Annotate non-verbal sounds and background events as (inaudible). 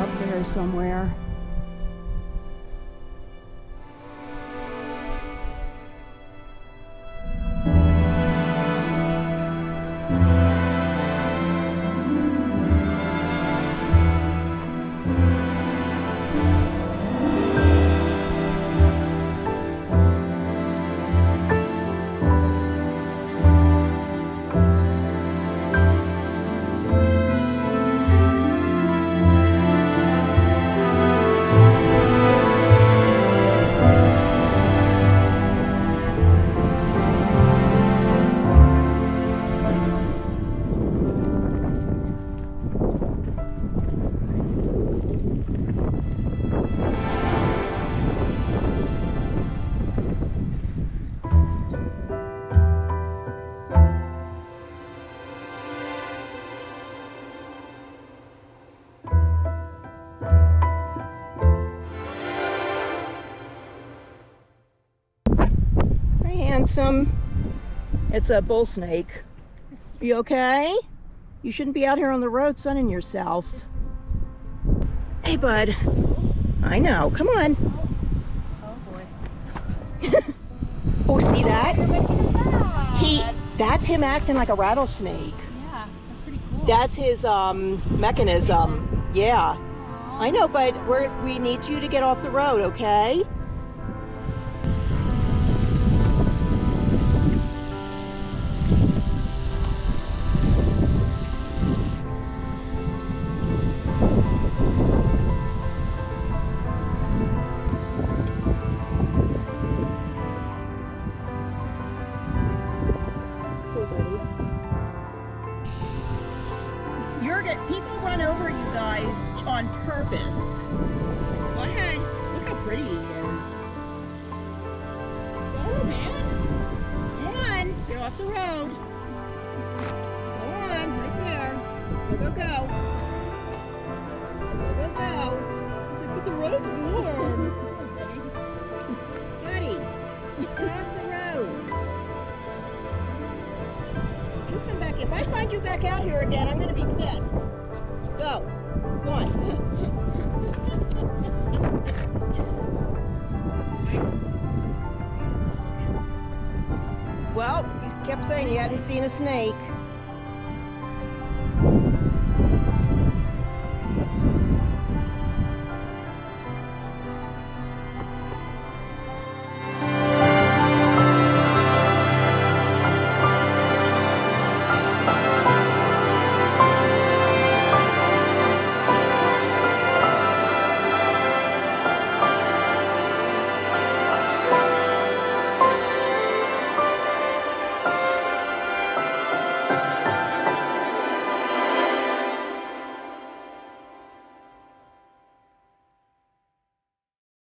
up there somewhere. Hi, handsome. It's a bull snake. You okay? You shouldn't be out here on the road sunning yourself. Hey, bud. I know. Come on. Oh boy. (laughs) Oh, see that? He. That's him acting like a rattlesnake. Yeah, that's pretty cool. That's his um mechanism. Yeah. I know, but we're we need you to get off the road, okay? People run over you guys on purpose. Go ahead. Look how pretty he is. Go, man. Come on. Get off the road. Go on, right there. Go, go, go. Go, go, go. He's like, but the road's warm. Buddy, (laughs) get off the road. You come back. If I find you back out here again, I'm going to be pissed. Go. Go on. (laughs) Well, you kept saying you hadn't seen a snake.